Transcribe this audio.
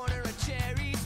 corner a cherry